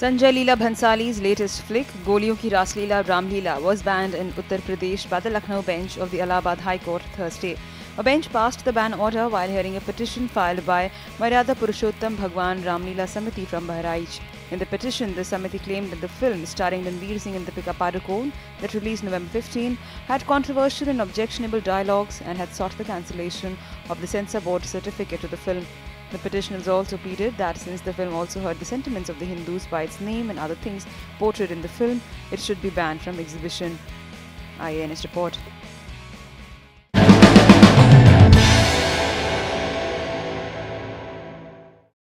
Sanjay Leela Bhansali's latest flick, Goliyon Ki Rasleela Ramleela, was banned in Uttar Pradesh by the Lucknow bench of the Allahabad High Court Thursday. A bench passed the ban order while hearing a petition filed by Maryada Purushottam Bhagwan Ramleela Samiti from Bahraich. In the petition, the Samiti claimed that the film, starring Ranveer Singh and Deepika Padukone, that released November 15, had controversial and objectionable dialogues and had sought the cancellation of the censor board certificate to the film. The petitioners also pleaded that since the film also hurt the sentiments of the Hindus by its name and other things portrayed in the film, it should be banned from exhibition. IANS report.